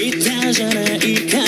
言ったじゃないか。